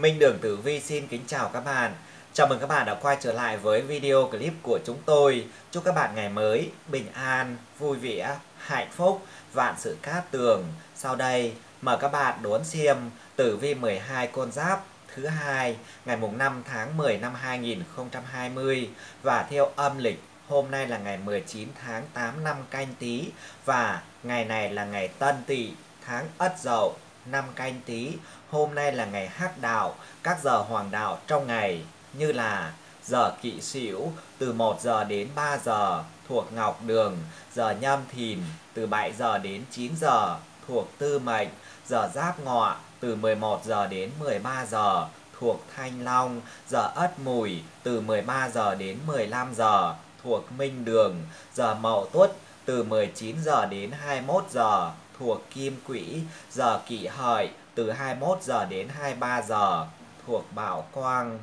Minh Đường Tử Vi xin kính chào các bạn. Chào mừng các bạn đã quay trở lại với video clip của chúng tôi. Chúc các bạn ngày mới bình an, vui vẻ, hạnh phúc, vạn sự cát tường. Sau đây, mời các bạn đón xem Tử Vi 12 con giáp thứ hai ngày mùng 5 tháng 10 năm 2020 và theo âm lịch hôm nay là ngày 19 tháng 8 năm canh tí và ngày này là ngày tân tỵ tháng ất dậu năm canh tí hôm nay là ngày hát đạo, các giờ hoàng đạo trong ngày, như là giờ kỵ sửu từ 1 giờ đến 3 giờ, thuộc ngọc đường, giờ nhâm thìn, từ 7 giờ đến 9 giờ, thuộc tư mệnh, giờ giáp ngọ, từ 11 giờ đến 13 giờ, thuộc thanh long, giờ ất mùi, từ 13 giờ đến 15 giờ, thuộc minh đường, giờ mậu tuất, từ 19 giờ đến 21 giờ thuộc kim quỹ giờ kỷ hợi từ 21 giờ đến 23 giờ thuộc bảo quang.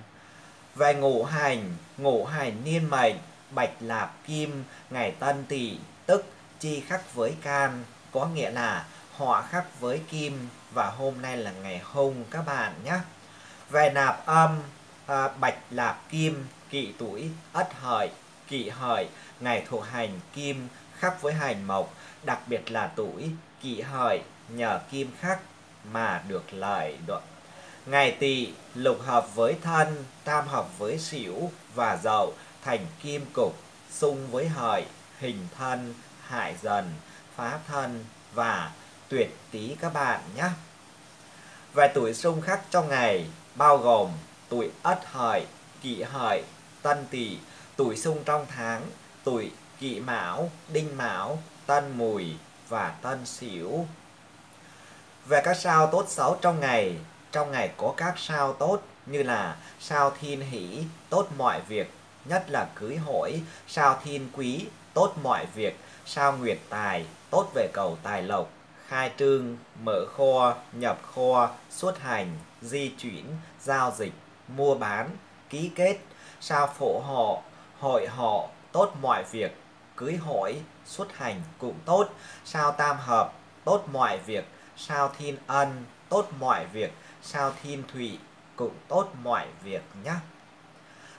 Về ngũ hành ngũ hành niên mệnh bạch lạp kim ngày tân tỵ tức chi khắc với can có nghĩa là họa khắc với kim và hôm nay là ngày hung các bạn nhé. Về nạp âm à, bạch lạp kim kỵ tuổi ất hợi kỵ hợi ngày thuộc hành kim khắc với hành mộc đặc biệt là tuổi kỵ hợi nhờ kim khắc mà được lợi đoạn ngày tỵ lục hợp với thân, tam hợp với sửu và dậu thành kim cục xung với hợi hình thân, hại dần, phá thân và tuyệt tý các bạn nhé. Về tuổi xung khắc trong ngày, bao gồm tuổi ất hợi kỵ hợi tân tỵ, tuổi xung trong tháng, tuổi kỵ mão, đinh mão, tân mùi và tân sửu về các sao tốt xấu trong ngày trong ngày có các sao tốt như là sao thiên hỷ, tốt mọi việc, nhất là cưới hỏi, sao thiên quý, tốt mọi việc, sao nguyệt tài, tốt về cầu tài lộc, khai trương, mở kho, nhập kho, xuất hành, di chuyển, giao dịch, mua bán, ký kết, sao phổ họ, hội họ, tốt mọi việc, cưới hỏi xuất hành cũng tốt, sao tam hợp tốt mọi việc, sao thiên ân tốt mọi việc, sao thiên thủy cũng tốt mọi việc nhé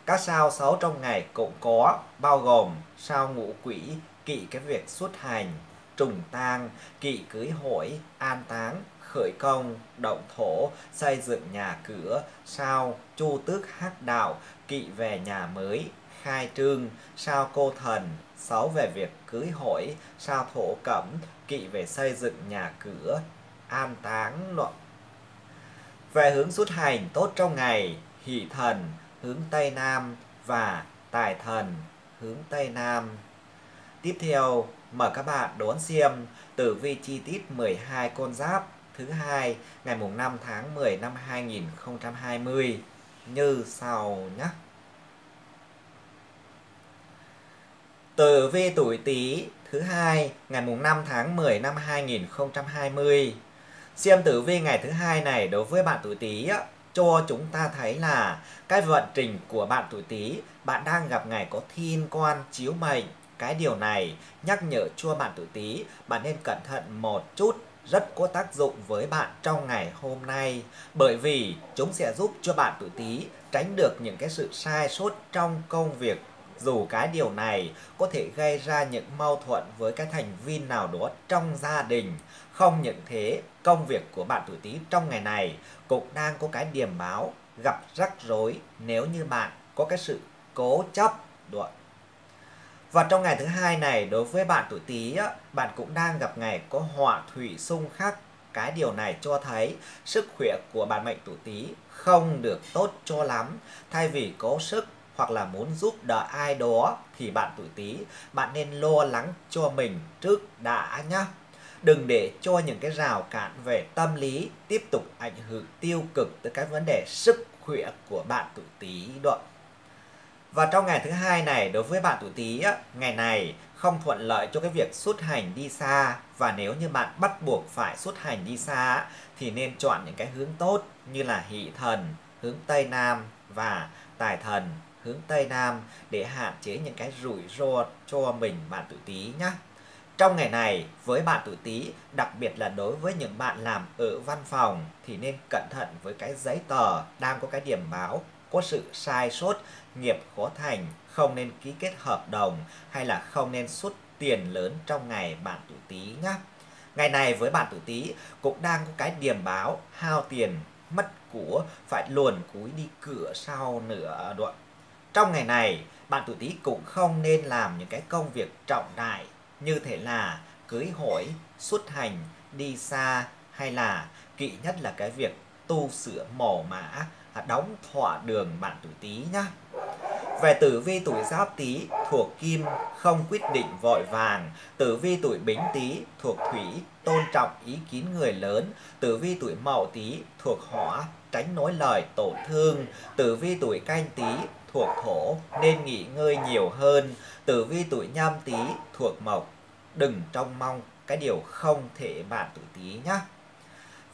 các sao xấu trong ngày cũng có, bao gồm sao ngũ quỷ, kỵ cái việc xuất hành, trùng tang, kỵ cưới hỏi an táng, khởi công, động thổ, xây dựng nhà cửa, sao chu tước hắc đạo, kỵ về nhà mới, khai trương, sao cô thần sáu về việc cưới hỏi sao thổ cẩm, kỵ về xây dựng nhà cửa, an táng luận về hướng xuất hành tốt trong ngày, hỷ thần, hướng tây nam và tài thần, hướng tây nam. Tiếp theo, mời các bạn đón xem tử vi chi tiết 12 con giáp thứ hai, ngày mùng 5 tháng 10 năm 2020 như sau nhé. Tử vi tuổi Tý thứ hai ngày mùng 5 tháng 10 năm 2020. Xem tử vi ngày thứ hai này đối với bạn tuổi Tý cho chúng ta thấy là cái vận trình của bạn tuổi Tý, bạn đang gặp ngày có thiên quan chiếu mệnh. Cái điều này nhắc nhở cho bạn tuổi Tý, bạn nên cẩn thận một chút rất có tác dụng với bạn trong ngày hôm nay bởi vì chúng sẽ giúp cho bạn tuổi Tý tránh được những cái sự sai sót trong công việc dù cái điều này có thể gây ra những mâu thuẫn với cái thành viên nào đó trong gia đình. Không những thế, công việc của bạn tuổi Tý trong ngày này cũng đang có cái điểm báo gặp rắc rối nếu như bạn có cái sự cố chấp đó. Và trong ngày thứ hai này đối với bạn tuổi Tý bạn cũng đang gặp ngày có họa thủy xung khắc. Cái điều này cho thấy sức khỏe của bạn mệnh tuổi Tý không được tốt cho lắm. Thay vì cố sức hoặc là muốn giúp đỡ ai đó thì bạn tuổi Tý bạn nên lo lắng cho mình trước đã nhá. Đừng để cho những cái rào cản về tâm lý tiếp tục ảnh hưởng tiêu cực tới các vấn đề sức khỏe của bạn tuổi Tý đó. Và trong ngày thứ hai này đối với bạn tuổi Tý ngày này không thuận lợi cho cái việc xuất hành đi xa và nếu như bạn bắt buộc phải xuất hành đi xa thì nên chọn những cái hướng tốt như là hỷ thần, hướng Tây Nam và tài thần hướng Tây Nam để hạn chế những cái rủi ro cho mình bạn tuổi Tý nhé. Trong ngày này, với bạn tuổi Tý, đặc biệt là đối với những bạn làm ở văn phòng thì nên cẩn thận với cái giấy tờ đang có cái điểm báo có sự sai sót, nghiệp khó thành, không nên ký kết hợp đồng hay là không nên xuất tiền lớn trong ngày bạn tuổi Tý nhé. Ngày này với bạn tuổi Tý cũng đang có cái điểm báo hao tiền, mất của, phải luồn cúi đi cửa sau nữa đoạn. Trong ngày này, bạn tuổi Tý cũng không nên làm những cái công việc trọng đại như thể là cưới hỏi, xuất hành, đi xa hay là kỵ nhất là cái việc tu sửa mồ mã, à, đóng thỏa đường bạn tuổi Tý nhá. Về tử vi tuổi Giáp Tý thuộc Kim không quyết định vội vàng, tử vi tuổi Bính Tý thuộc Thủy tôn trọng ý kiến người lớn, tử vi tuổi Mậu Tý thuộc Hỏa tránh nói lời tổn thương, tử vi tuổi Canh Tý thuộc Thổ nên nghỉ ngơi nhiều hơn, tử vi tuổi Nhâm Tý thuộc Mộc đừng trông mong cái điều không thể bạn tuổi Tý nhá.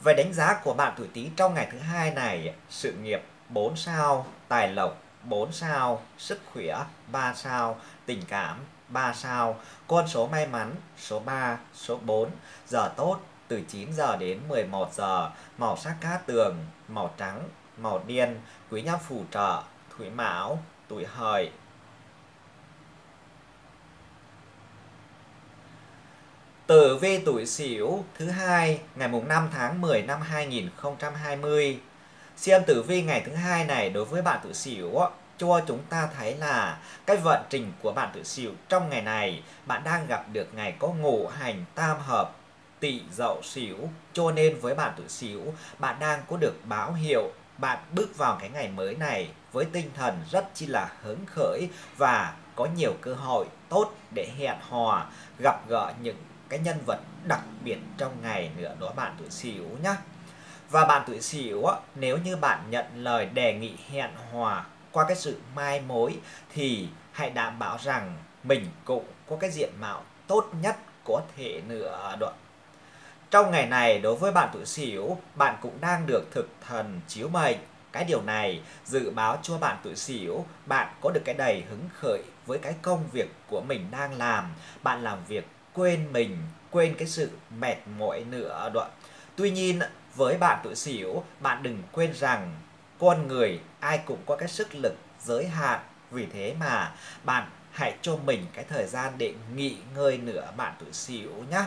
Về đánh giá của bạn tuổi Tý trong ngày thứ hai này, sự nghiệp 4 sao, tài lộc 4 sao, sức khỏe 3 sao, tình cảm 3 sao, con số may mắn số 3, số 4, giờ tốt từ 9 giờ đến 11 giờ, màu sắc cát tường, màu trắng, màu đen, quý nhân phù trợ, thủy mão, tuổi hợi. Tử vi tuổi Sửu thứ hai ngày mùng 5 tháng 10 năm 2020 Xem tử vi ngày thứ hai này đối với bạn tuổi sửu cho chúng ta thấy là cái vận trình của bạn tuổi sửu trong ngày này bạn đang gặp được ngày có ngũ hành tam hợp tỵ dậu sửu cho nên với bạn tuổi sửu bạn đang có được báo hiệu bạn bước vào cái ngày mới này với tinh thần rất chi là hứng khởi và có nhiều cơ hội tốt để hẹn hò gặp gỡ những cái nhân vật đặc biệt trong ngày nữa đó bạn tuổi xỉu nhé và bạn tuổi Sửu nếu như bạn nhận lời đề nghị hẹn hò qua cái sự mai mối thì hãy đảm bảo rằng mình cũng có cái diện mạo tốt nhất có thể nữa đó. Trong ngày này đối với bạn tuổi Sửu, bạn cũng đang được thực thần chiếu mệnh. Cái điều này dự báo cho bạn tuổi Sửu, bạn có được cái đầy hứng khởi với cái công việc của mình đang làm. Bạn làm việc quên mình, quên cái sự mệt mỏi nữa đoạn Tuy nhiên với bạn tuổi Sửu, bạn đừng quên rằng con người ai cũng có cái sức lực giới hạn. Vì thế mà bạn hãy cho mình cái thời gian để nghỉ ngơi nữa bạn tuổi Sửu nhé.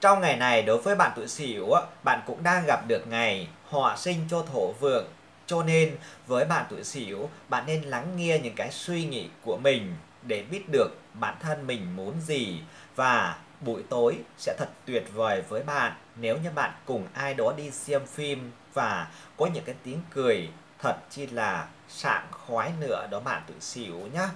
Trong ngày này đối với bạn tuổi Sửu, bạn cũng đang gặp được ngày họa sinh cho thổ vượng. Cho nên với bạn tuổi Sửu, bạn nên lắng nghe những cái suy nghĩ của mình để biết được bản thân mình muốn gì. Và buổi tối sẽ thật tuyệt vời với bạn nếu như bạn cùng ai đó đi xem phim và có những cái tiếng cười thật chi là sảng khoái nữa đó bạn tuổi xỉu nhé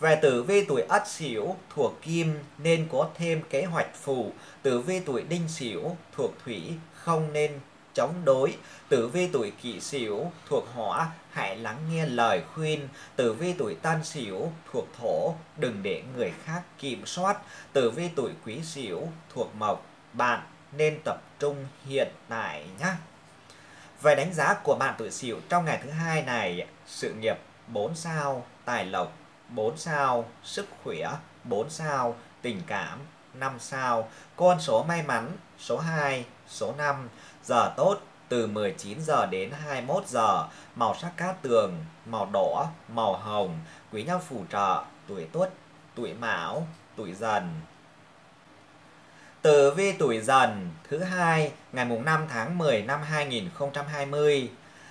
Về tử vi tuổi Ất Sửu thuộc Kim nên có thêm kế hoạch phụ, tử vi tuổi Đinh Sửu thuộc Thủy không nên chống đối. Tử vi tuổi Kỷ Sửu thuộc Hỏa hãy lắng nghe lời khuyên. Tử vi tuổi Tân Sửu thuộc Thổ đừng để người khác kiểm soát. Tử vi tuổi Quý Sửu thuộc Mộc bạn nên tập trung hiện tại nhé. Về đánh giá của bạn tuổi Sửu trong ngày thứ hai này, sự nghiệp 4 sao, tài lộc 4 sao, sức khỏe 4 sao, tình cảm 5 sao, con số may mắn số 2, số 5, giờ tốt từ 19 giờ đến 21 giờ, màu sắc cát tường, màu đỏ, màu hồng, quý nhân phù trợ, tuổi tuất, tuổi mão, tuổi dần. Tử vi tuổi dần thứ hai ngày mùng 5 tháng 10 năm 2020.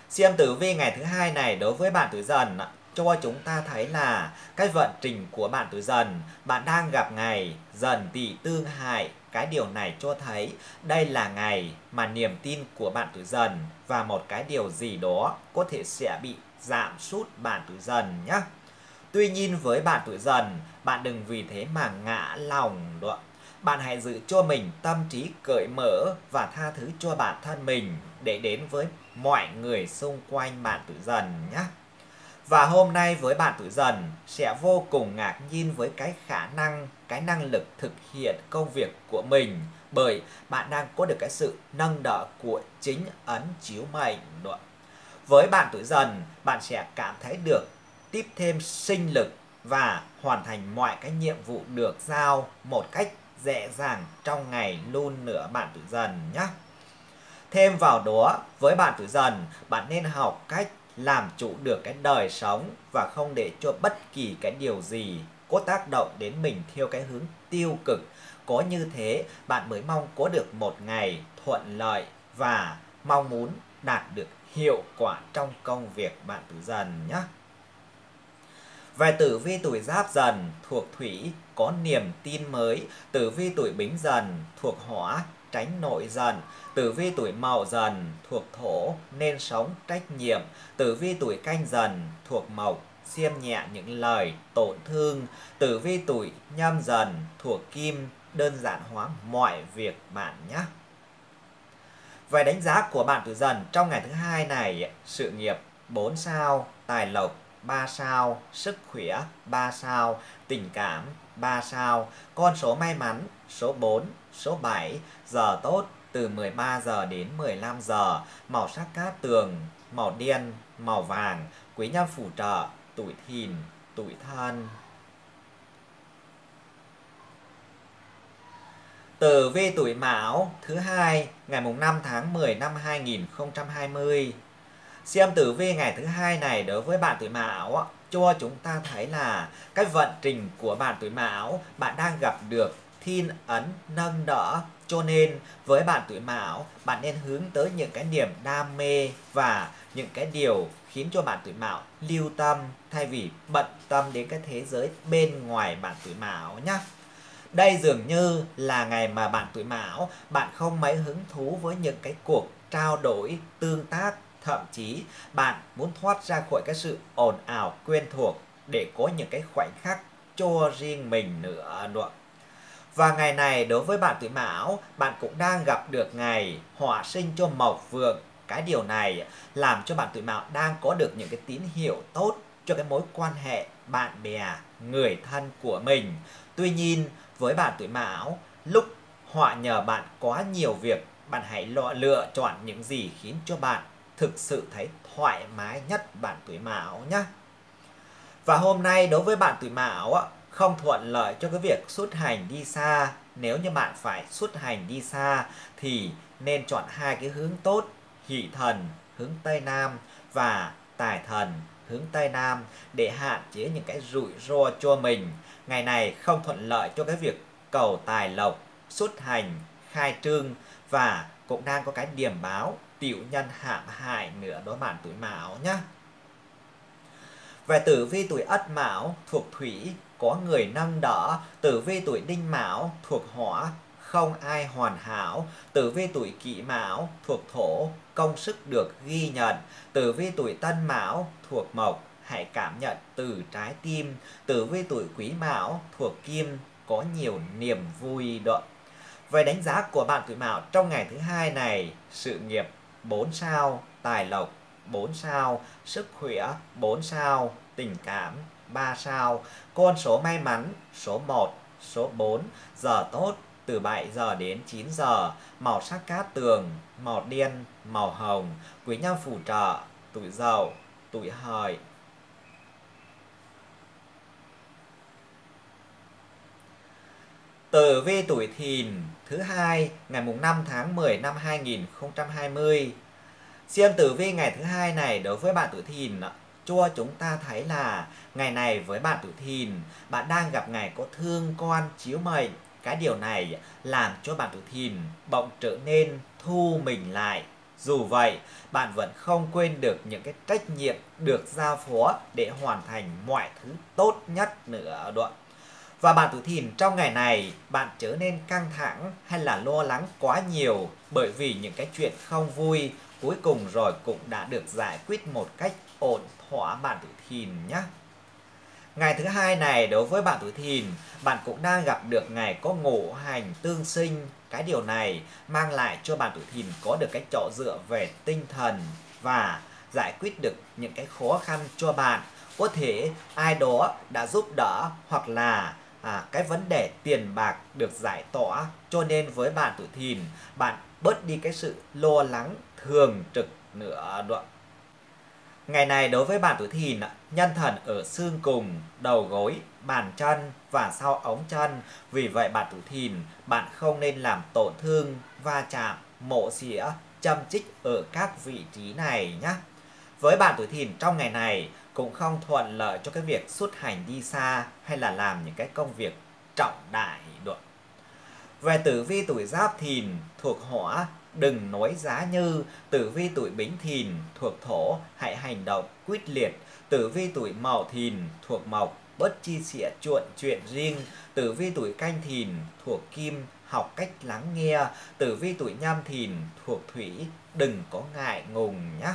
Xem tử vi ngày thứ hai này đối với bạn tuổi dần cho chúng ta thấy là cái vận trình của bạn tuổi dần, bạn đang gặp ngày dần tỵ tương hại. Cái điều này cho thấy đây là ngày mà niềm tin của bạn tuổi dần và một cái điều gì đó có thể sẽ bị giảm sút bạn tuổi dần nhé. Tuy nhiên với bạn tuổi dần, bạn đừng vì thế mà ngã lòng đó. Bạn hãy giữ cho mình tâm trí cởi mở và tha thứ cho bản thân mình để đến với mọi người xung quanh bạn tuổi dần nhé. Và hôm nay với bạn tuổi dần sẽ vô cùng ngạc nhiên với cái khả năng, cái năng lực thực hiện công việc của mình bởi bạn đang có được cái sự nâng đỡ của chính ấn chiếu mệnh. Với bạn tuổi dần, bạn sẽ cảm thấy được tiếp thêm sinh lực, và hoàn thành mọi cái nhiệm vụ được giao một cách dễ dàng trong ngày luôn nữa bạn tuổi dần nhé. Thêm vào đó, với bạn tuổi dần, bạn nên học cách làm chủ được cái đời sống và không để cho bất kỳ cái điều gì có tác động đến mình theo cái hướng tiêu cực. Có như thế, bạn mới mong có được một ngày thuận lợi và mong muốn đạt được hiệu quả trong công việc bạn tử dần nhé. Về tử vi tuổi giáp dần thuộc thủy có niềm tin mới, tử vi tuổi bính dần thuộc hỏa tránh nội dần, tử vi tuổi mậu dần thuộc thổ nên sống trách nhiệm, tử vi tuổi canh dần thuộc mộc xiêm nhẹ những lời tổn thương, tử vi tuổi nhâm dần thuộc kim đơn giản hóa mọi việc bạn nhé. Về đánh giá của bạn tuổi dần trong ngày thứ hai này, sự nghiệp 4 sao, tài lộc 3 sao, sức khỏe 3 sao, tình cảm 3 sao, con số may mắn số 4, số 7, giờ tốt từ 13 giờ đến 15 giờ, màu sắc cát tường, màu đen, màu vàng, quý nhân phù trợ, tuổi thìn, tuổi thân. Tử vi tuổi Mão thứ hai ngày mùng 5 tháng 10 năm 2020. Xem tử vi ngày thứ hai này đối với bạn tuổi Mão cho chúng ta thấy là cái vận trình của bạn tuổi Mão bạn đang gặp được thiên ấn nâng đỡ cho nên với bạn tuổi Mão bạn nên hướng tới những cái niềm đam mê và những cái điều khiến cho bạn tuổi Mão lưu tâm thay vì bận tâm đến cái thế giới bên ngoài bạn tuổi Mão nhé. Đây dường như là ngày mà bạn tuổi Mão bạn không mấy hứng thú với những cái cuộc trao đổi, tương tác thậm chí bạn muốn thoát ra khỏi cái sự ồn ào quen thuộc để có những cái khoảnh khắc cho riêng mình nữa nữa. Và ngày này đối với bạn tuổi Mão, bạn cũng đang gặp được ngày họa sinh cho mộc vượng. Cái điều này làm cho bạn tuổi Mão đang có được những cái tín hiệu tốt cho cái mối quan hệ bạn bè, người thân của mình. Tuy nhiên, với bạn tuổi Mão, lúc họa nhờ bạn quá nhiều việc, bạn hãy lựa, lựa chọn những gì khiến cho bạn thực sự thấy thoải mái nhất bạn tuổi Mão nhé. Và hôm nay đối với bạn tuổi Mão không thuận lợi cho cái việc xuất hành đi xa. Nếu như bạn phải xuất hành đi xa thì nên chọn hai cái hướng tốt, hỷ thần hướng Tây Nam và tài thần hướng Tây Nam để hạn chế những cái rủi ro cho mình. Ngày này không thuận lợi cho cái việc cầu tài lộc, xuất hành, khai trương và cũng đang có cái điểm báo tiểu nhân hãm hại nữa đó bạn tuổi mão nhé. Về tử vi tuổi ất mão thuộc thủy có người nâng đỡ, tử vi tuổi đinh mão thuộc hỏa, không ai hoàn hảo, tử vi tuổi kỷ mão thuộc thổ, công sức được ghi nhận, tử vi tuổi tân mão thuộc mộc, hãy cảm nhận từ trái tim, tử vi tuổi quý mão thuộc kim, có nhiều niềm vui đợi Về đánh giá của bạn tuổi mão trong ngày thứ hai này, sự nghiệp 4 sao, tài lộc 4 sao, sức khỏe 4 sao, tình cảm 3 sao, con số may mắn số 1, số 4, giờ tốt từ 7 giờ đến 9 giờ, màu sắc cát tường, màu đen, màu hồng, quý nhân phù trợ, tuổi dậu, tuổi hợi. Tử vi tuổi thìn thứ hai ngày mùng 5 tháng 10 năm 2020. Xem tử vi ngày thứ hai này đối với bạn tuổi thìn cho chúng ta thấy là ngày này với bạn tuổi thìn, bạn đang gặp ngày có thương con chiếu mệnh. Cái điều này làm cho bạn tuổi thìn bỗng trở nên thu mình lại. Dù vậy, bạn vẫn không quên được những cái trách nhiệm được giao phó để hoàn thành mọi thứ tốt nhất nữa đoạn. Và bạn tuổi thìn trong ngày này, bạn trở nên căng thẳng hay là lo lắng quá nhiều bởi vì những cái chuyện không vui cuối cùng rồi cũng đã được giải quyết một cách ổn thỏa bạn tuổi thìn nhé. Ngày thứ hai này đối với bạn tuổi thìn, bạn cũng đang gặp được ngày có ngũ hành tương sinh. Cái điều này mang lại cho bạn tuổi thìn có được cái chỗ dựa về tinh thần và giải quyết được những cái khó khăn cho bạn. Có thể ai đó đã giúp đỡ hoặc là à, cái vấn đề tiền bạc được giải tỏa. Cho nên với bạn tuổi thìn, bạn bớt đi cái sự lo lắng thường trực nữa đoạn Ngày này đối với bạn tuổi thìn, nhân thần ở xương cùng, đầu gối, bàn chân và sau ống chân. Vì vậy bạn tuổi thìn, bạn không nên làm tổn thương, va chạm, mổ xỉa, châm chích ở các vị trí này nhé. Với bạn tuổi thìn trong ngày này cũng không thuận lợi cho cái việc xuất hành đi xa hay là làm những cái công việc trọng đại được. Về tử vi tuổi giáp thìn thuộc hỏa đừng nói giá như tử vi tuổi bính thìn thuộc thổ, hãy hành động quyết liệt. Tử vi tuổi mậu thìn thuộc mộc, bất chi sẻ chuộng chuyện riêng. Tử vi tuổi canh thìn thuộc kim, học cách lắng nghe. Tử vi tuổi nhâm thìn thuộc thủy, đừng có ngại ngùng nhé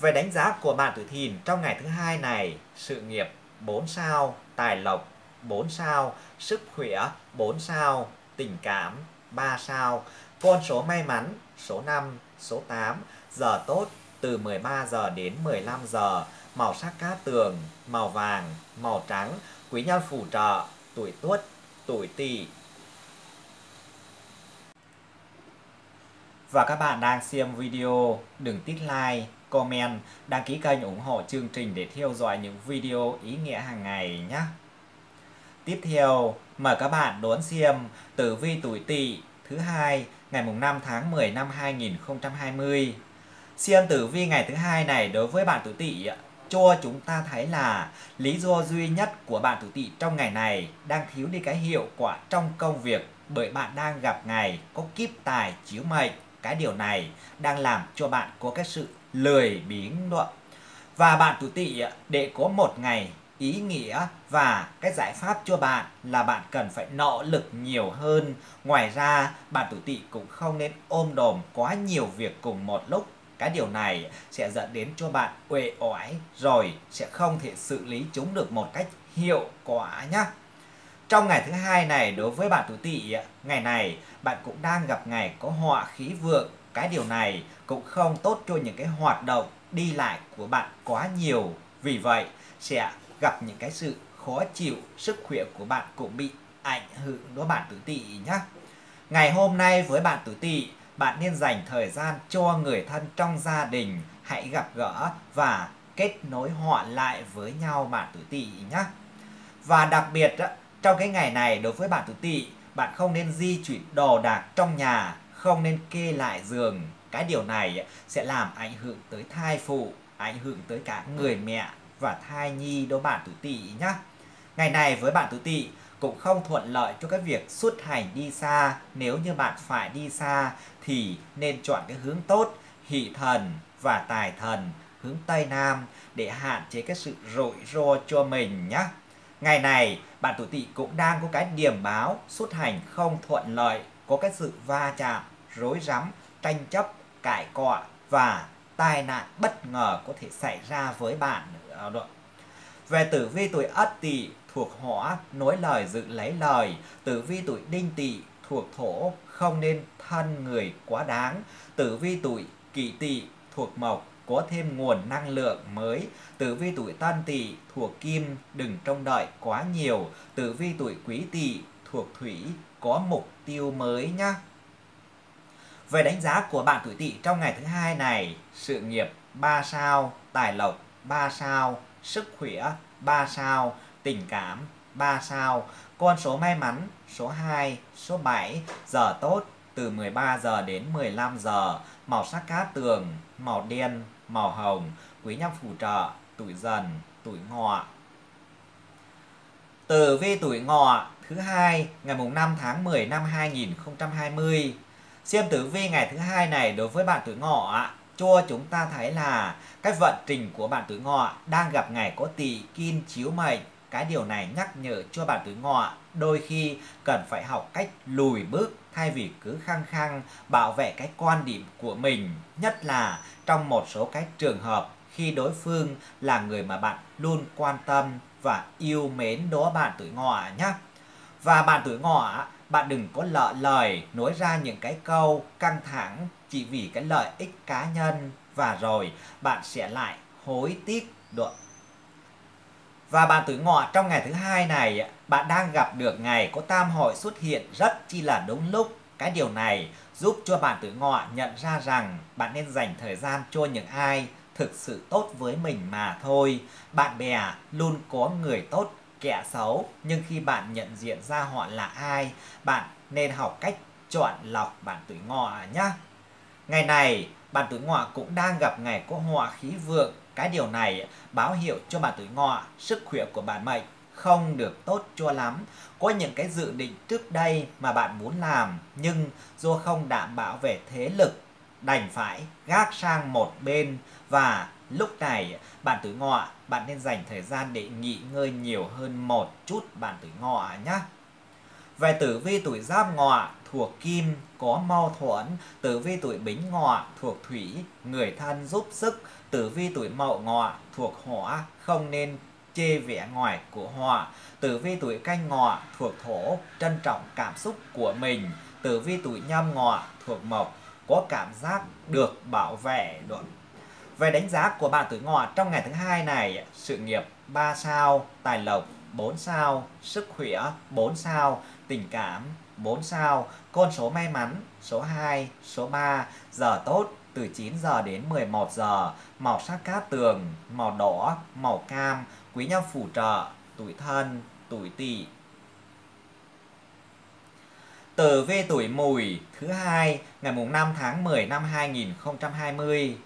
về đánh giá của bạn tuổi thìn trong ngày thứ hai này, sự nghiệp 4 sao, tài lộc 4 sao, sức khỏe 4 sao, tình cảm 3 sao con số may mắn số 5, số 8, giờ tốt từ 13 giờ đến 15 giờ, màu sắc cát tường, màu vàng, màu trắng, quý nhân phù trợ, tuổi tuất, tuổi tỵ. Và các bạn đang xem video, đừng tích like, comment, đăng ký kênh ủng hộ chương trình để theo dõi những video ý nghĩa hàng ngày nhé. Tiếp theo, mời các bạn đón xem tử vi tuổi tỵ thứ hai ngày mùng 5 tháng 10 năm 2020. Xem tử vi ngày thứ hai này đối với bạn tuổi Tỵ cho chúng ta thấy là lý do duy nhất của bạn tuổi Tỵ trong ngày này đang thiếu đi cái hiệu quả trong công việc bởi bạn đang gặp ngày có kiếp tài chiếu mệnh. Cái điều này đang làm cho bạn có cái sự lười biếng đoạn. Và bạn tuổi Tỵ để có một ngày ý nghĩa và cái giải pháp cho bạn là bạn cần phải nỗ lực nhiều hơn. Ngoài ra, bạn tuổi tỵ cũng không nên ôm đồm quá nhiều việc cùng một lúc. Cái điều này sẽ dẫn đến cho bạn uể oải rồi sẽ không thể xử lý chúng được một cách hiệu quả nhé. Trong ngày thứ hai này đối với bạn tuổi tỵ, ngày này bạn cũng đang gặp ngày có họa khí vượng. Cái điều này cũng không tốt cho những cái hoạt động đi lại của bạn quá nhiều. Vì vậy sẽ gặp những cái sự khó chịu, sức khỏe của bạn cũng bị ảnh hưởng đó bạn tử tỵ nhé. Ngày hôm nay với bạn tử tỵ, bạn nên dành thời gian cho người thân trong gia đình, hãy gặp gỡ và kết nối họ lại với nhau bạn tử tỵ nhé. Và đặc biệt trong cái ngày này đối với bạn tử tỵ, bạn không nên di chuyển đồ đạc trong nhà, không nên kê lại giường. Cái điều này sẽ làm ảnh hưởng tới thai phụ, ảnh hưởng tới cả người mẹ và thai nhi đối bạn tuổi tỵ nhé. Ngày này với bạn tuổi tỵ cũng không thuận lợi cho cái việc xuất hành đi xa. Nếu như bạn phải đi xa thì nên chọn cái hướng tốt, hỷ thần và tài thần, hướng Tây Nam để hạn chế cái sự rủi ro cho mình nhé. Ngày này, bạn tuổi tỵ cũng đang có cái điểm báo xuất hành không thuận lợi, có cái sự va chạm, rối rắm, tranh chấp, cãi cọ và tai nạn bất ngờ có thể xảy ra với bạn nữa. Về tử vi tuổi Ất Tỵ thuộc hỏa, nối lời dự lấy lời. Tử vi tuổi Đinh Tỵ thuộc thổ, không nên thân người quá đáng. Tử vi tuổi Kỷ Tỵ thuộc mộc, có thêm nguồn năng lượng mới. Tử vi tuổi Tân Tỵ thuộc kim, đừng trông đợi quá nhiều. Tử vi tuổi Quý Tỵ thuộc thủy, có mục tiêu mới nhá Về đánh giá của bạn tuổi Tỵ trong ngày thứ hai này, sự nghiệp 3 sao, tài lộc 3 sao, sức khỏe 3 sao, tình cảm 3 sao, con số may mắn số 2, số 7, giờ tốt từ 13 giờ đến 15 giờ, màu sắc cá tường, màu đen, màu hồng, quý nhân phù trợ, tuổi dần, tuổi ngọ. Tử vi tuổi ngọ thứ hai ngày mùng 5 tháng 10 năm 2020. Xem tử vi ngày thứ hai này đối với bạn tuổi ngọ cho chúng ta thấy là cái vận trình của bạn tuổi ngọ đang gặp ngày có tỵ kim chiếu mệnh. Cái điều này nhắc nhở cho bạn tuổi ngọ đôi khi cần phải học cách lùi bước thay vì cứ khăng khăng bảo vệ cái quan điểm của mình. Nhất là trong một số cái trường hợp khi đối phương là người mà bạn luôn quan tâm và yêu mến đó bạn tuổi ngọ nhé. Và bạn tuổi ngọ, bạn đừng có lợ lời nói ra những cái câu căng thẳng chỉ vì cái lợi ích cá nhân và rồi bạn sẽ lại hối tiếc được. Và bạn tuổi ngọ trong ngày thứ hai này bạn đang gặp được ngày có tam hội xuất hiện rất chi là đúng lúc. Cái điều này giúp cho bạn tuổi ngọ nhận ra rằng bạn nên dành thời gian cho những ai thực sự tốt với mình mà thôi. Bạn bè luôn có người tốt, kẻ xấu, nhưng khi bạn nhận diện ra họ là ai, bạn nên học cách chọn lọc bạn tuổi ngọ nhé. Ngày này, bạn tuổi ngọ cũng đang gặp ngày có họa khí vượng. Cái điều này báo hiệu cho bạn tuổi ngọ, sức khỏe của bạn mệnh không được tốt cho lắm. Có những cái dự định trước đây mà bạn muốn làm nhưng do không đảm bảo về thế lực đành phải gác sang một bên và lúc này bạn tuổi ngọ bạn nên dành thời gian để nghỉ ngơi nhiều hơn một chút bạn tuổi ngọ nhé. Về tử vi tuổi giáp ngọ thuộc kim có mâu thuẫn, tử vi tuổi bính ngọ thuộc thủy, người thân giúp sức, tử vi tuổi mậu ngọ thuộc hỏa, không nên chê vẻ ngoài của họ. Tử vi tuổi canh ngọ thuộc thổ, trân trọng cảm xúc của mình. Tử vi tuổi nhâm ngọ thuộc mộc, có cảm giác được bảo vệ được. Về đánh giá của bạn tuổi ngọ trong ngày thứ hai này, sự nghiệp 3 sao, tài lộc 4 sao, sức khỏe 4 sao, tình cảm 4 sao, con số may mắn số 2, số 3, giờ tốt từ 9 giờ đến 11 giờ, màu sắc cát tường, màu đỏ, màu cam, quý nhân phù trợ, tuổi thân, tuổi tỵ. Tử vi tuổi mùi thứ hai ngày mùng 5 tháng 10 năm 2020.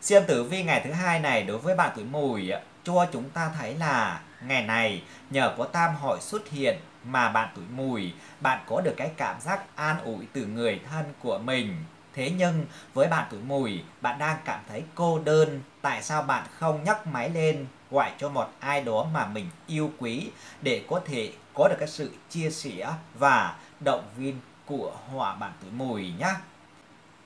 Xem tử vi ngày thứ hai này đối với bạn tuổi mùi cho chúng ta thấy là ngày này nhờ có tam hội xuất hiện mà bạn tuổi mùi bạn có được cái cảm giác an ủi từ người thân của mình Thế nhưng với bạn tuổi mùi, bạn đang cảm thấy cô đơn. Tại sao bạn không nhấc máy lên gọi cho một ai đó mà mình yêu quý để có thể có được cái sự chia sẻ và động viên của họa bạn tuổi mùi nhé.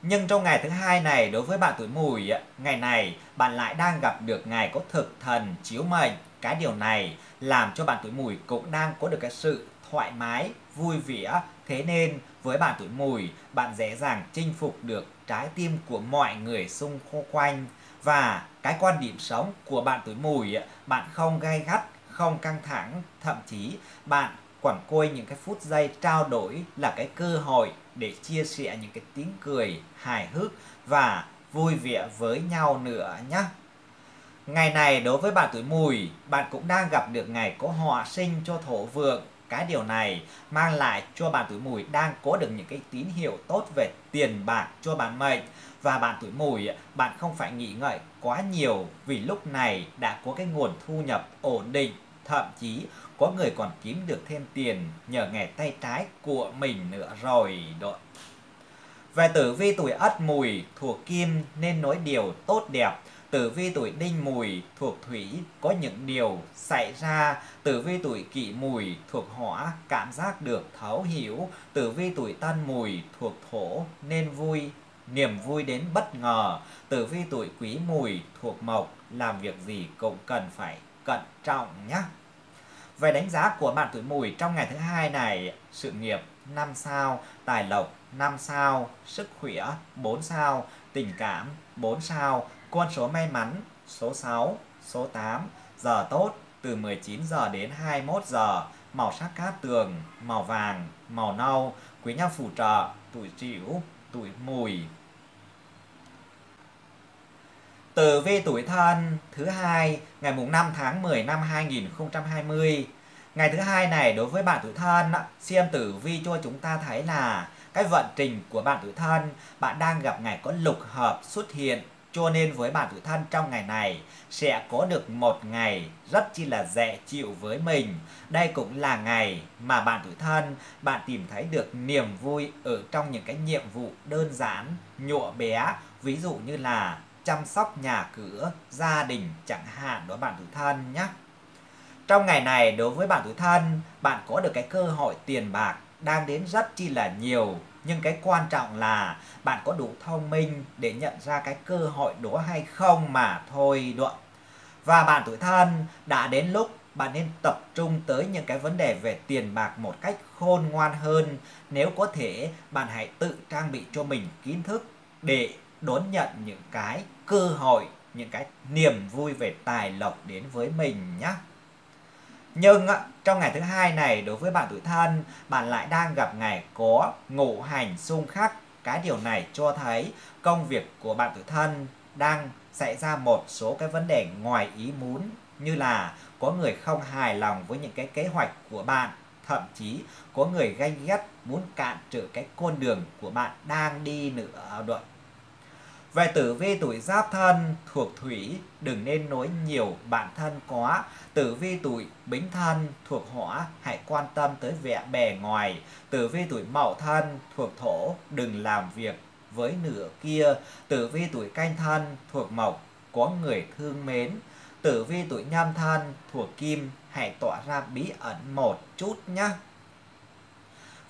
Nhưng trong ngày thứ hai này đối với bạn tuổi mùi, ngày này bạn lại đang gặp được ngày có thực thần chiếu mệnh. Cái điều này làm cho bạn tuổi mùi cũng đang có được cái sự thoải mái, vui vẻ. Thế nên với bạn tuổi mùi, bạn dễ dàng chinh phục được trái tim của mọi người xung quanh. Và cái quan điểm sống của bạn tuổi mùi, bạn không gay gắt, không căng thẳng, thậm chí bạn quẳng côi những cái phút giây trao đổi là cái cơ hội để chia sẻ những cái tiếng cười hài hước và vui vẻ với nhau nữa nhé. Ngày này đối với bạn tuổi mùi, bạn cũng đang gặp được ngày có họa sinh cho thổ vượng. Cái điều này mang lại cho bạn tuổi mùi đang có được những cái tín hiệu tốt về tiền bạc cho bạn mệnh. Và bạn tuổi mùi bạn không phải nghĩ ngợi quá nhiều vì lúc này đã có cái nguồn thu nhập ổn định. Thậm chí có người còn kiếm được thêm tiền nhờ nghề tay trái của mình nữa rồi đó. Về tử vi tuổi ất mùi thuộc kim nên nói điều tốt đẹp tử vi tuổi đinh mùi thuộc thủy có những điều xảy ra. Tử vi tuổi kỷ mùi thuộc hỏa cảm giác được thấu hiểu. Tử vi tuổi tân mùi thuộc thổ nên vui, niềm vui đến bất ngờ. Tử vi tuổi quý mùi thuộc mộc làm việc gì cũng cần phải cẩn trọng nhé. Về đánh giá của bạn tuổi mùi trong ngày thứ hai này, sự nghiệp 5 sao, tài lộc 5 sao, sức khỏe 4 sao, tình cảm 4 sao con số may mắn số 6, số 8, giờ tốt từ 19 giờ đến 21 giờ, màu sắc cát tường, màu vàng, màu nâu, quý nhân phù trợ, tuổi Sửu, tuổi Mùi. Tử vi tuổi Thân thứ hai ngày mùng 5 tháng 10 năm 2020. Ngày thứ hai này đối với bạn tuổi Thân, xem tử vi cho chúng ta thấy là cái vận trình của bạn tuổi Thân, bạn đang gặp ngày có lục hợp xuất hiện cho nên với bạn tuổi thân trong ngày này sẽ có được một ngày rất chi là dễ chịu với mình. Đây cũng là ngày mà bạn tuổi thân bạn tìm thấy được niềm vui ở trong những cái nhiệm vụ đơn giản, nhụa bé, ví dụ như là chăm sóc nhà cửa, gia đình chẳng hạn đó bạn tuổi thân nhé. Trong ngày này đối với bạn tuổi thân, bạn có được cái cơ hội tiền bạc đang đến rất chi là nhiều nhưng cái quan trọng là bạn có đủ thông minh để nhận ra cái cơ hội đó hay không mà thôi đó và bạn tuổi thân, đã đến lúc bạn nên tập trung tới những cái vấn đề về tiền bạc một cách khôn ngoan hơn. Nếu có thể, bạn hãy tự trang bị cho mình kiến thức để đón nhận những cái cơ hội, những cái niềm vui về tài lộc đến với mình nhé nhưng trong ngày thứ hai này đối với bạn tuổi thân, bạn lại đang gặp ngày có ngũ hành xung khắc. Cái điều này cho thấy công việc của bạn tuổi thân đang xảy ra một số cái vấn đề ngoài ý muốn như là có người không hài lòng với những cái kế hoạch của bạn thậm chí có người ganh ghét muốn cản trở cái con đường của bạn đang đi nữa đoạn về tử vi tuổi giáp thân thuộc thủy đừng nên nói nhiều bản thân quá. Tử vi tuổi bính thân thuộc hỏa hãy quan tâm tới vẻ bề ngoài. Tử vi tuổi mậu thân thuộc thổ đừng làm việc với nửa kia. Tử vi tuổi canh thân thuộc mộc có người thương mến. Tử vi tuổi nhâm thân thuộc kim hãy tỏa ra bí ẩn một chút nhé.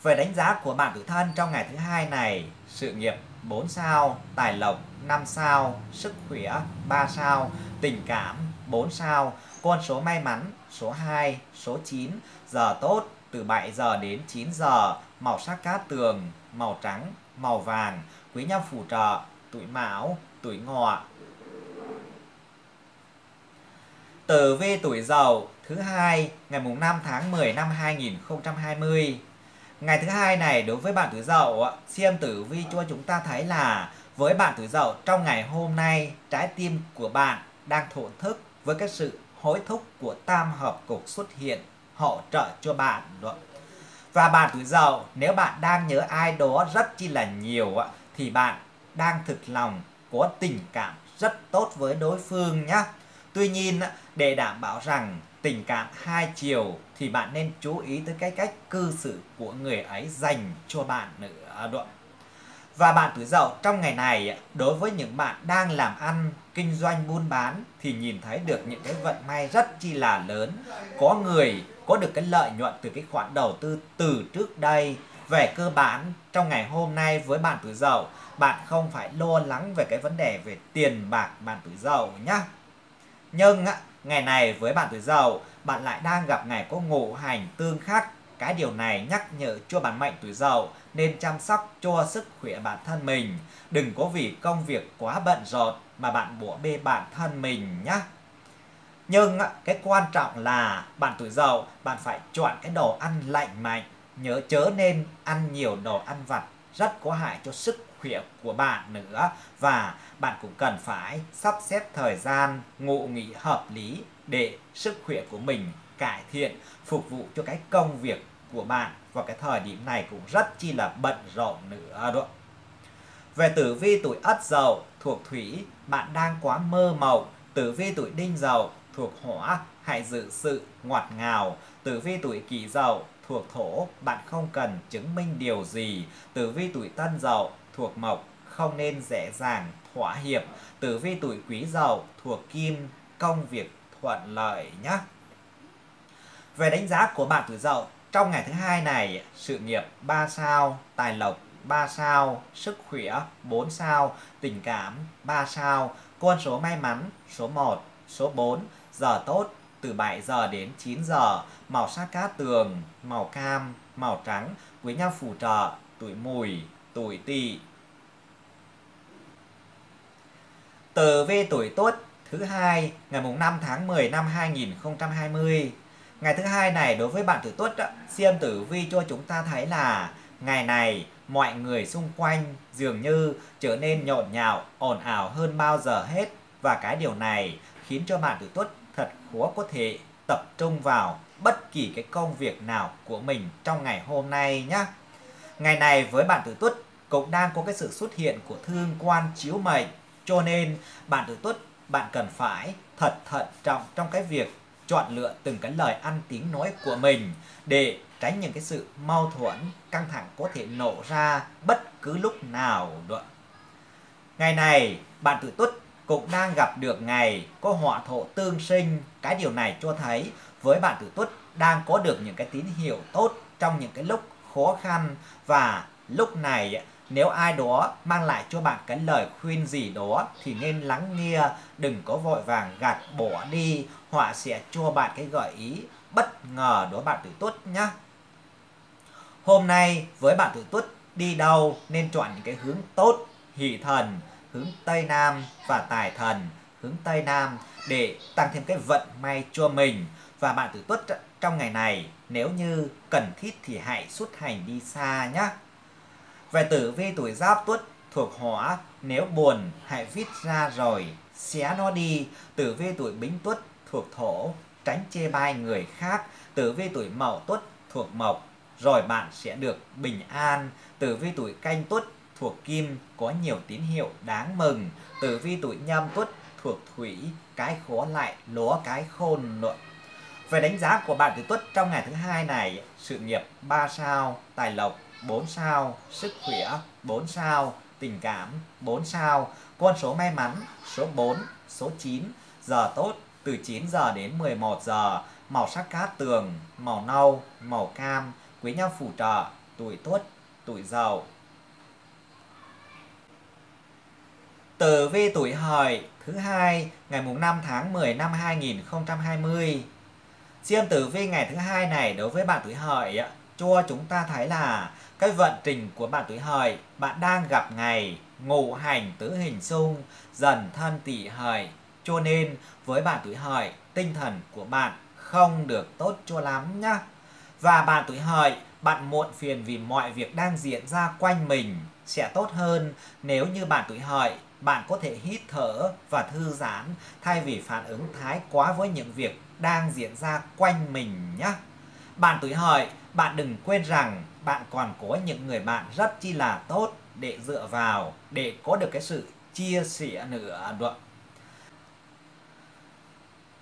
Về đánh giá của bạn tuổi thân trong ngày thứ hai này, sự nghiệp 4 sao, tài lộc 5 sao, sức khỏe 3 sao, tình cảm 4 sao, con số may mắn số 2, số 9, giờ tốt từ 7 giờ đến 9 giờ, màu sắc cát tường, màu trắng, màu vàng, quý nhân phù trợ, tuổi mão, tuổi ngọ. Tử vi tuổi dậu thứ hai ngày mùng 5 tháng 10 năm 2020 Ngày thứ hai này đối với bạn tuổi dậu, xem tử vi cho chúng ta thấy là với bạn tuổi dậu trong ngày hôm nay, trái tim của bạn đang thổn thức với cái sự hối thúc của tam hợp cục xuất hiện hỗ trợ cho bạn. Và bạn tuổi dậu, nếu bạn đang nhớ ai đó rất chi là nhiều thì bạn đang thực lòng có tình cảm rất tốt với đối phương nhé. Tuy nhiên, để đảm bảo rằng tình cảm hai chiều thì bạn nên chú ý tới cái cách cư xử của người ấy dành cho bạn nữa đoạn. Và bạn tuổi dậu trong ngày này đối với những bạn đang làm ăn, kinh doanh buôn bán thì nhìn thấy được những cái vận may rất chi là lớn. Có người có được cái lợi nhuận từ cái khoản đầu tư từ trước đây. Về cơ bản trong ngày hôm nay với bạn tuổi dậu, bạn không phải lo lắng về cái vấn đề về tiền bạc bạn tuổi dậu nhá. Nhưng ngày này với bạn tuổi dậu, bạn lại đang gặp ngày có ngũ hành tương khắc. Cái điều này nhắc nhở cho bản mệnh tuổi dậu nên chăm sóc cho sức khỏe bản thân mình. Đừng có vì công việc quá bận rộn mà bạn bỏ bê bản thân mình nhé. Nhưng cái quan trọng là bạn tuổi dậu, bạn phải chọn cái đồ ăn lạnh mạnh. Nhớ chớ nên ăn nhiều đồ ăn vặt rất có hại cho sức khỏe của bạn nữa. Và bạn cũng cần phải sắp xếp thời gian ngủ nghỉ hợp lý để sức khỏe của mình cải thiện, phục vụ cho cái công việc của bạn vào cái thời điểm này cũng rất chi là bận rộn nữa đó. Về tử vi tuổi Ất Dậu thuộc thủy, bạn đang quá mơ mộng. Tử vi tuổi Đinh Dậu thuộc hỏa, hãy giữ sự ngọt ngào. Tử vi tuổi Kỷ Dậu thuộc thổ, bạn không cần chứng minh điều gì. Tử vi tuổi Tân Dậu thuộc mộc, không nên dễ dàng thỏa hiệp. Tử vi tuổi Quý Dậu thuộc kim, công việc thuận lợi nhé. Về đánh giá của bạn tuổi Dậu trong ngày thứ hai này, sự nghiệp 3 sao, tài lộc 3 sao, sức khỏe 4 sao, tình cảm 3 sao, con số may mắn số 1, số 4, giờ tốt từ 7 giờ đến 9 giờ, màu sắc cát tường, màu cam, màu trắng, quý nhân phù trợ, tuổi mùi, tuổi tỵ. tờ V tuổi tuất thứ hai ngày mùng 5 tháng 10 năm 2020 Ngày thứ hai này đối với bạn tuổi tuất xiêm tử vi cho chúng ta thấy là ngày này mọi người xung quanh dường như trở nên nhộn nhạo, ồn ào hơn bao giờ hết và cái điều này khiến cho bạn tuổi tuất thật khó có thể tập trung vào bất kỳ cái công việc nào của mình trong ngày hôm nay nhé. Ngày này với bạn tuổi tuất cũng đang có cái sự xuất hiện của thương quan chiếu mệnh cho nên bạn tuổi tuất bạn cần phải thật thận trọng trong cái việc chọn lựa từng cái lời ăn tiếng nói của mình để tránh những cái sự mâu thuẫn căng thẳng có thể nổ ra bất cứ lúc nào được. Ngày này, bạn tuổi tuất cũng đang gặp được ngày có họa thổ tương sinh. Cái điều này cho thấy với bạn tuổi tuất đang có được những cái tín hiệu tốt trong những cái lúc khó khăn và lúc này nếu ai đó mang lại cho bạn cái lời khuyên gì đó thì nên lắng nghe, đừng có vội vàng gạt bỏ đi, họ sẽ cho bạn cái gợi ý bất ngờ đó bạn tuổi tuất nhá. Hôm nay với bạn tuổi tuất đi đâu nên chọn những cái hướng tốt, hỷ thần, hướng Tây Nam và tài thần, hướng Tây Nam để tăng thêm cái vận may cho mình. Và bạn tuổi tuất trong ngày này nếu như cần thiết thì hãy xuất hành đi xa nhé. Về tử vi tuổi giáp tuất thuộc hỏa, nếu buồn hãy viết ra rồi xé nó đi. Tử vi tuổi Bính Tuất thuộc thổ, tránh chê bai người khác. Tử vi tuổi Mậu Tuất thuộc mộc, rồi bạn sẽ được bình an. Tử vi tuổi Canh Tuất thuộc kim có nhiều tín hiệu đáng mừng. Tử vi tuổi Nhâm Tuất thuộc thủy, cái khó lại lúa cái khôn nội. Về đánh giá của bạn tuổi Tuất trong ngày thứ hai này, sự nghiệp 3 sao, tài lộc 4 sao, sức khỏe 4 sao, tình cảm 4 sao, con số may mắn số 4, số 9, giờ tốt từ 9 giờ đến 11 giờ, màu sắc cát tường, màu nâu, màu cam, quý nhân phù trợ, tuổi tốt, tuổi giàu. Tử vi tuổi hợi thứ hai ngày mùng 5 tháng 10 năm 2020. Xem tử vi ngày thứ hai này đối với bạn tuổi hợi cho chúng ta thấy là cái vận trình của bạn tuổi hợi, bạn đang gặp ngày ngũ hành tứ hình xung, dần thân tỵ hợi. Cho nên với bạn tuổi hợi, tinh thần của bạn không được tốt cho lắm nhá. Và bạn tuổi hợi, bạn muộn phiền vì mọi việc đang diễn ra quanh mình sẽ tốt hơn nếu như bạn tuổi hợi bạn có thể hít thở và thư giãn thay vì phản ứng thái quá với những việc đang diễn ra quanh mình nhé. Bạn tuổi hợi, bạn đừng quên rằng bạn còn có những người bạn rất chi là tốt để dựa vào, để có được cái sự chia sẻ nữa à, được.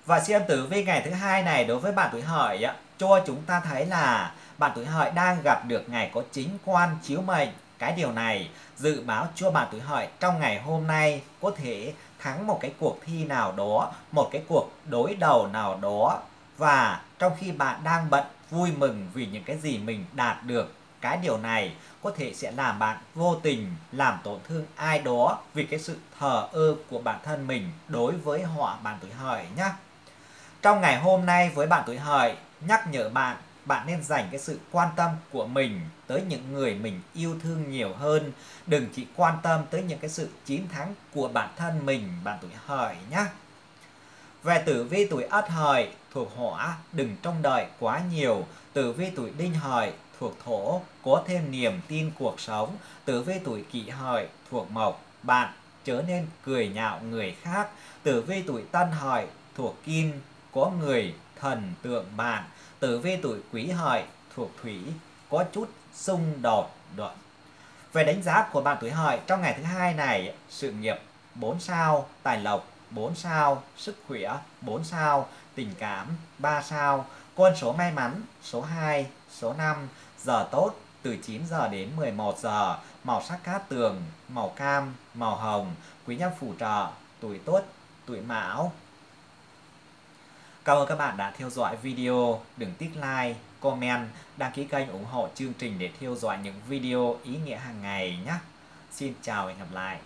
Và xem tử vi ngày thứ hai này đối với bạn tuổi hợi cho chúng ta thấy là bạn tuổi hợi đang gặp được ngày có chính quan chiếu mệnh. Cái điều này dự báo cho bạn tuổi hợi trong ngày hôm nay có thể thắng một cái cuộc thi nào đó, một cái cuộc đối đầu nào đó và trong khi bạn đang bận vui mừng vì những cái gì mình đạt được. Cái điều này có thể sẽ làm bạn vô tình làm tổn thương ai đó vì cái sự thờ ơ của bản thân mình đối với họ, bạn tuổi hợi nhé. Trong ngày hôm nay với bạn tuổi hợi, nhắc nhở bạn bạn nên dành cái sự quan tâm của mình tới những người mình yêu thương nhiều hơn. Đừng chỉ quan tâm tới những cái sự chiến thắng của bản thân mình, bạn tuổi hợi nhé về tử vi tuổi ất hợi thuộc hỏa đừng trông đợi quá nhiều. Tử vi tuổi đinh hợi thuộc thổ, có thêm niềm tin cuộc sống. Tử vi tuổi kỷ hợi thuộc mộc, bạn trở nên cười nhạo người khác. Tử vi tuổi tân hợi thuộc kim, có người thần tượng bạn. Tử vi tuổi quý hợi thuộc thủy, có chút xung đột, đoạn. Về đánh giá của bạn tuổi hợi trong ngày thứ hai này, sự nghiệp 4 sao, tài lộc 4 sao sức khỏe 4 sao tình cảm 3 sao con số may mắn số 2 số 5 giờ tốt từ 9 giờ đến 11 giờ màu sắc cát tường màu cam màu hồng quý nhân phù trợ tuổi tuất tuổi mão Cảm ơn các bạn đã theo dõi video. Đừng tích like, comment, đăng ký kênh ủng hộ chương trình để theo dõi những video ý nghĩa hàng ngày nhé. Xin chào và hẹn gặp lại.